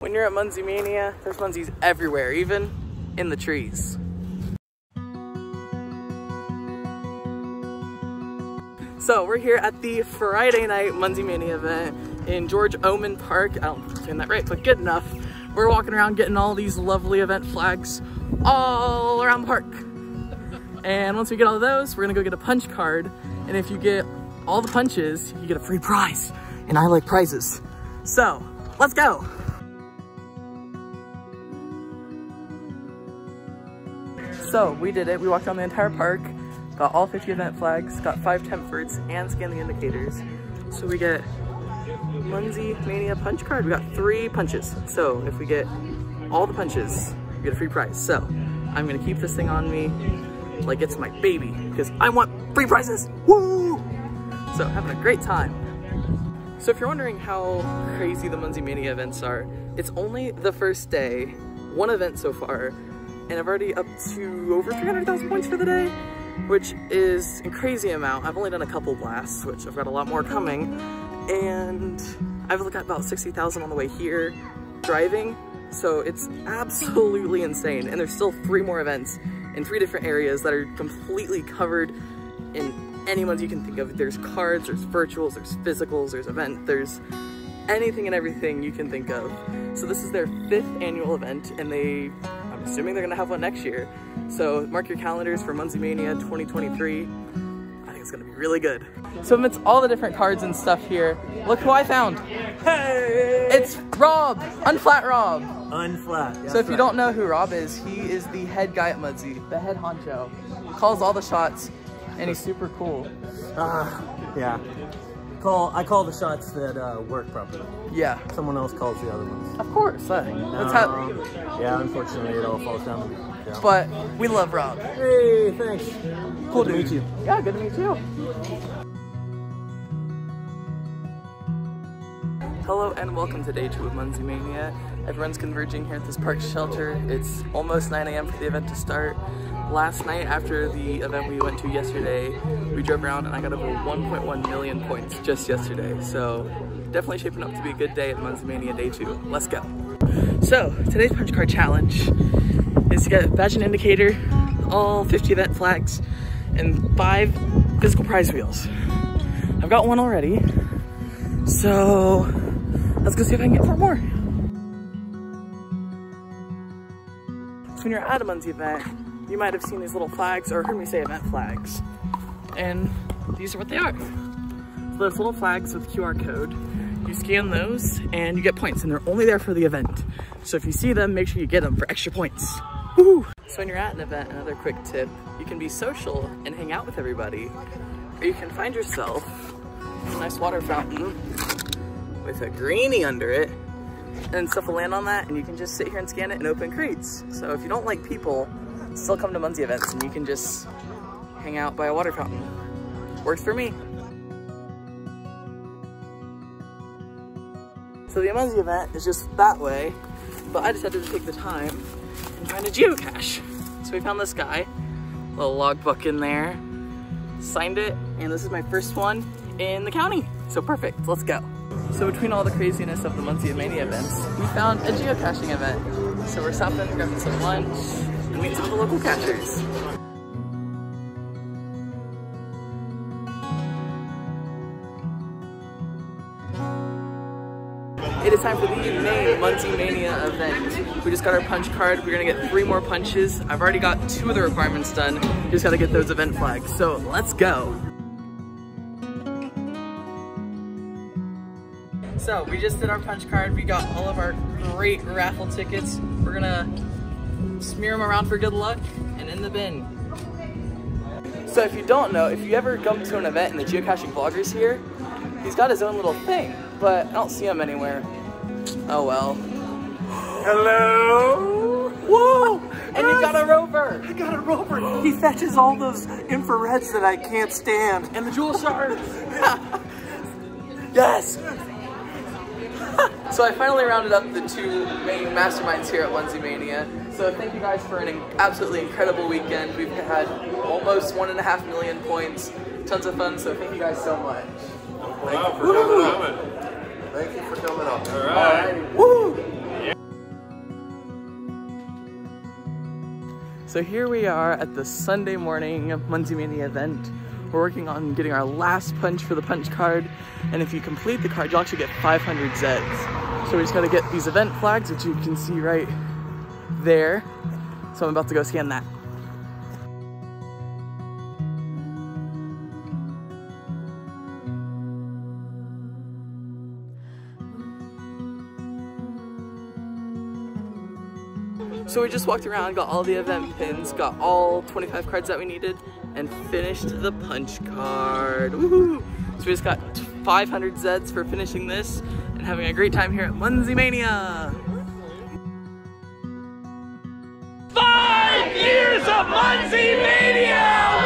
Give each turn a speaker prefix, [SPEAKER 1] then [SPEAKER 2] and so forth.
[SPEAKER 1] When you're at Munzee Mania, there's Munzees everywhere, even in the trees. So we're here at the Friday night Munzee Mania event in George Oman Park. I don't know if I'm saying that right, but good enough. We're walking around getting all these lovely event flags all around the park. And once we get all of those, we're gonna go get a punch card. And if you get all the punches, you get a free prize. And I like prizes. So, let's go. So we did it. We walked around the entire park, got all 50 event flags, got five Temforts, and scanned the indicators. So we get Munzee Mania punch card. We got three punches. So if we get all the punches, we get a free prize. So I'm gonna keep this thing on me like it's my baby because I want free prizes. Woo! So having a great time. So if you're wondering how crazy the Munzee Mania events are, it's only the first day, one event so far, and I've already up to over 300,000 points for the day, which is a crazy amount. I've only done a couple blasts, which I've got a lot more coming, and I've got about 60,000 on the way here driving, so it's absolutely insane. And there's still three more events in three different areas that are completely covered in any ones you can think of. There's cards, there's virtuals, there's physicals, there's event, there's anything and everything you can think of. So this is their fifth annual event and they I'm assuming they're gonna have one next year. So mark your calendars for Munzee Mania 2023. I think it's gonna be really good. So amidst all the different cards and stuff here, look who I found.
[SPEAKER 2] Hey!
[SPEAKER 1] It's Rob, Unflat Rob.
[SPEAKER 2] Unflat.
[SPEAKER 1] So if you don't know who Rob is, he is the head guy at Munzee, the head honcho. He calls all the shots, and he's super cool.
[SPEAKER 2] Uh, yeah. Call I call the shots that uh, work properly.
[SPEAKER 1] Yeah,
[SPEAKER 2] Someone else calls the other ones.
[SPEAKER 1] of course. uh, that's how.
[SPEAKER 2] Um, yeah, unfortunately, it all falls down. Yeah.
[SPEAKER 1] But we love Rob.
[SPEAKER 2] hey, thanks.
[SPEAKER 1] Cool
[SPEAKER 2] Good to
[SPEAKER 1] dude.
[SPEAKER 2] meet you.
[SPEAKER 1] Yeah, good to meet you. Hello and welcome to day two of Munzee Mania. Everyone's converging here at this park shelter. It's almost 9 a.m. for the event to start. Last night after the event we went to yesterday, we drove around and I got over 1.1 million points just yesterday. So definitely shaping up to be a good day at Munzee Mania day two. Let's go. So today's punch card challenge is to get badge and indicator, all 50 event flags, and five physical prize wheels. I've got one already, so let's go see if I can get four more. So when you're at a Munzee event, you might have seen these little flags or heard me say event flags. And these are what they are. So those little flags with QR code, you scan those and you get points and they're only there for the event. So if you see them, make sure you get them for extra points. Woo! So when you're at an event, another quick tip, you can be social and hang out with everybody. Or you can find yourself a nice water fountain with a greenie under it and stuff will land on that and you can just sit here and scan it and open crates. So if you don't like people, still come to Munzee events and you can just hang out by a water fountain. Works for me. So the Munzee event is just that way, but I decided to take the time and find a geocache. So we found this guy, little logbook in there, signed it, and this is my first one in the county. So perfect, let's go. So between all the craziness of the Munzee Mania events, we found a geocaching event. So we're stopping, grabbing some lunch, the local cachers. It is time for the main Munzee Mania event. We just got our punch card. We're gonna get three more punches. I've already got two of the requirements done. Just gotta get those event flags. So let's go. So we just did our punch card. We got all of our great raffle tickets. We're gonna smear them around for good luck and in the bin. So if you don't know, if you ever come to an event and the geocaching vlogger's here, he's got his own little thing, but I don't see him anywhere. Oh well.
[SPEAKER 2] Hello.
[SPEAKER 1] Whoa! And you got a rover!
[SPEAKER 2] I got a rover. He fetches all those infrareds that I can't stand.
[SPEAKER 1] And the jewel shards! yes! So I finally rounded up the two main masterminds here at Wednesday Mania. So thank you guys for an absolutely incredible weekend. We've had almost one and a half million points, tons of fun. So thank you guys so much.
[SPEAKER 3] Thank you for coming. Thank you for coming up. All right.
[SPEAKER 1] All right. Woo! So here we are at the Sunday morning Munzee Mania event. We're working on getting our last punch for the punch card. And if you complete the card, you'll actually get 500 Zeds. So we just gotta get these event flags, which you can see right there. So I'm about to go scan that. So we just walked around, got all the event pins, got all 25 cards that we needed, and finished the punch card. So we just got 500 Zeds for finishing this and having a great time here at Munzee Mania.
[SPEAKER 3] Five years of Munzee Mania!